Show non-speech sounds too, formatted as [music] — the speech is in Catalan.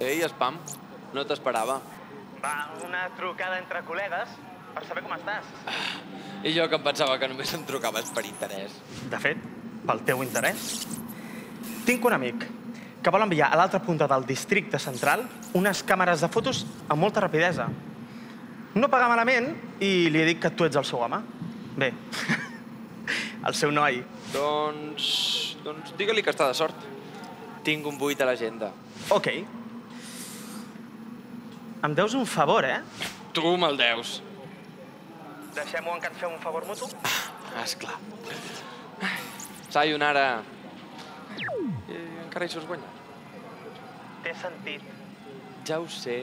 Ei, spam, no t'esperava. Va, una trucada entre col·legues per saber com estàs. I jo que em pensava que només em trucaves per interès. De fet, pel teu interès, tinc un amic que vol enviar a l'altra punta del districte central unes càmeres de fotos amb molta rapidesa. No paga malament i li he dit que tu ets el seu home. Bé, [laughs] el seu noi. Doncs... doncs digue-li que està de sort. Tinc un buit a l'agenda. Ok. Em deus un favor, eh? Tu me'l deus. Deixem-ho en que et fem un favor mutu? Ah, esclar. Sayonara. I encara hi saps guanyar. Té sentit. Ja ho sé.